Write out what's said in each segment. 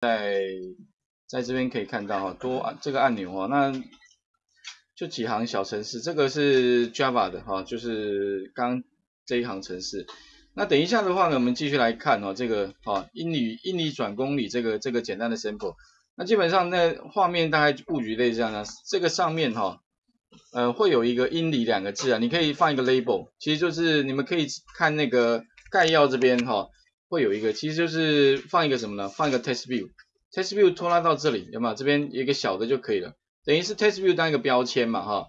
在在这边可以看到哈，多这个按钮哈，那就几行小程式，这个是 Java 的哈，就是刚这一行程式。那等一下的话呢，我们继续来看哈，这个哈英里英里转公里这个这个简单的 sample。那基本上那画面大概布局类似这样的，这个上面哈，呃会有一个英里两个字啊，你可以放一个 label，其实就是你们可以看那个概要这边哈，会有一个，其实就是放一个什么呢？放一个 test view，test view 拖拉到这里，有没有？这边一个小的就可以了，等于是 test view 当一个标签嘛哈，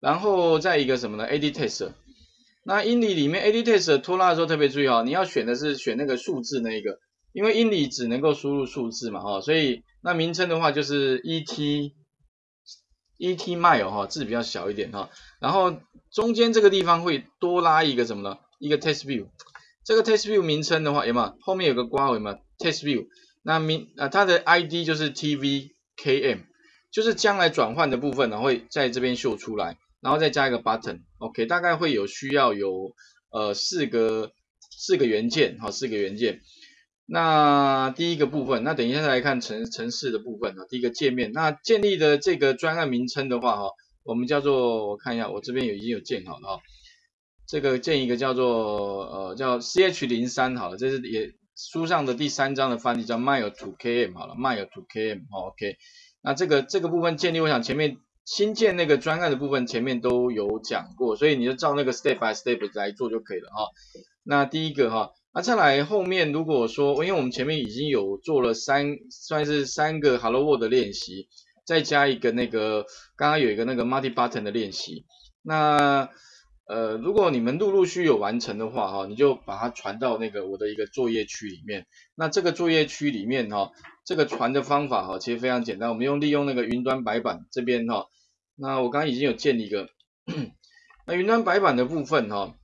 然后再一个什么呢？ad test，那英里里面 ad test 拖拉的时候特别注意哦，你要选的是选那个数字那一个，因为英里只能够输入数字嘛哈，所以那名称的话就是 et et mile 哈，字比较小一点哈，然后中间这个地方会多拉一个什么呢？一个 test view，这个 test view 名称的话有没有？后面有个括号有没有？test view，那名啊它的 id 就是 tvkm，就是将来转换的部分呢会在这边秀出来，然后再加一个 button，OK，大概会有需要有呃四个四个元件哈，四个元件。那第一个部分，那等一下再来看城城市的部分啊。第一个界面，那建立的这个专案名称的话哈，我们叫做我看一下，我这边有已经有建好了啊。这个建一个叫做呃叫 ch 零三好了，这是也书上的第三章的翻译叫 mile to km 好了，mile to km 好 OK。那这个这个部分建立，我想前面新建那个专案的部分前面都有讲过，所以你就照那个 step by step 来做就可以了哈。那第一个哈。那再来后面，如果说，因为我们前面已经有做了三，算是三个 Hello World 的练习，再加一个那个刚刚有一个那个 Multi Button 的练习。那呃，如果你们陆陆续有完成的话，哈，你就把它传到那个我的一个作业区里面。那这个作业区里面，哈，这个传的方法，哈，其实非常简单，我们用利用那个云端白板这边，哈，那我刚刚已经有建立一个，那云端白板的部分，哈。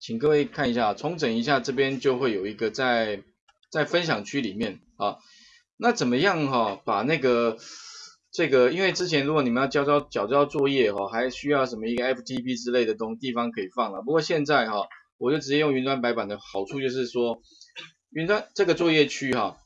请各位看一下，重整一下，这边就会有一个在在分享区里面啊。那怎么样哈？把那个这个，因为之前如果你们要交交交交作业哈，还需要什么一个 FTP 之类的东地方可以放了。不过现在哈，我就直接用云端白板的好处就是说，云端这个作业区哈，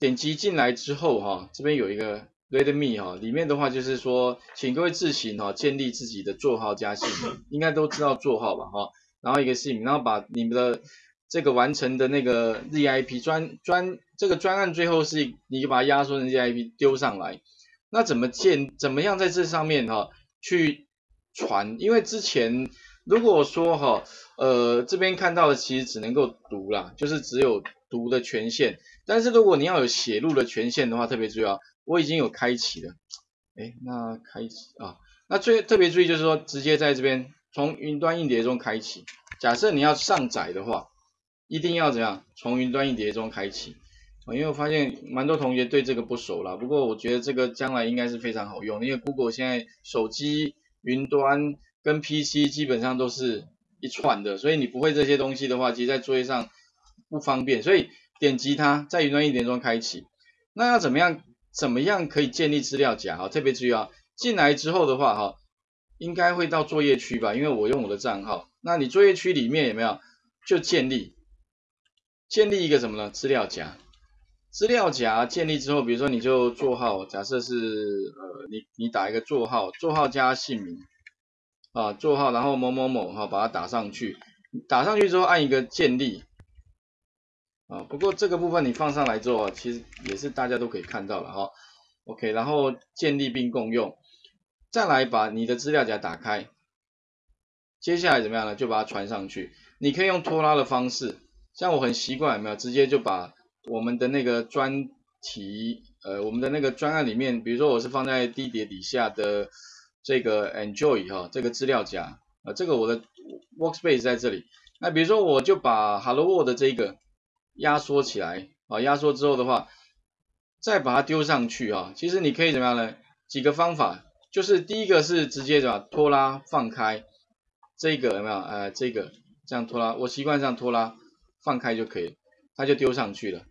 点击进来之后哈，这边有一个 README 哈，里面的话就是说，请各位自行哈建立自己的座号加姓名，应该都知道座号吧哈。然后一个姓名，然后把你们的这个完成的那个 ZIP 专专这个专案最后是，你就把它压缩成 ZIP 丢上来。那怎么建？怎么样在这上面哈去传？因为之前如果说哈呃这边看到的其实只能够读啦，就是只有读的权限。但是如果你要有写入的权限的话，特别注意啊，我已经有开启了。哎，那开启啊，那最特别注意就是说直接在这边。从云端硬碟中开启。假设你要上载的话，一定要怎样？从云端硬碟中开启。因为我发现蛮多同学对这个不熟了。不过我觉得这个将来应该是非常好用，因为 Google 现在手机云端跟 PC 基本上都是一串的，所以你不会这些东西的话，其实在作业上不方便。所以点击它，在云端一点钟开启。那要怎么样？怎么样可以建立资料夹？哈，特别注意啊，进来之后的话，哈。应该会到作业区吧，因为我用我的账号。那你作业区里面有没有就建立建立一个什么呢？资料夹。资料夹建立之后，比如说你就座号，假设是呃你你打一个座号，座号加姓名啊，座号然后某某某哈，把它打上去。打上去之后按一个建立啊。不过这个部分你放上来之后，其实也是大家都可以看到了哈。OK，然后建立并共用。再来把你的资料夹打开，接下来怎么样呢？就把它传上去。你可以用拖拉的方式，像我很习惯，有没有？直接就把我们的那个专题，呃，我们的那个专案里面，比如说我是放在 D 碟底下的这个 Enjoy 哈，这个资料夹，啊，这个我的 Workspace 在这里。那比如说我就把 Hello World 这个压缩起来，啊，压缩之后的话，再把它丢上去啊。其实你可以怎么样呢？几个方法。就是第一个是直接的拖拉放开，这个有没有？呃，这个这样拖拉，我习惯这样拖拉放开就可以，它就丢上去了。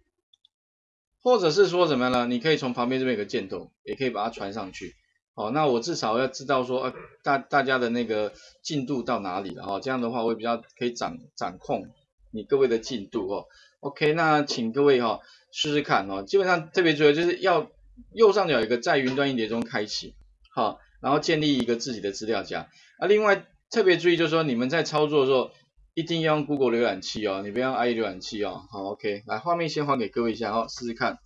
或者是说怎么样呢？你可以从旁边这边有个箭头，也可以把它传上去。好，那我至少要知道说，呃，大大家的那个进度到哪里了哈？这样的话，我会比较可以掌掌控你各位的进度哦。OK，那请各位哈试试看哦，基本上特别注意就是要右上角有一个在云端硬碟中开启，好，然后建立一个自己的资料夹。啊，另外特别注意就是说你们在操作的时候一定要用 Google 浏览器哦，你不要用 IE 浏览器哦。好，OK，来画面先还给各位一下哦，试试看。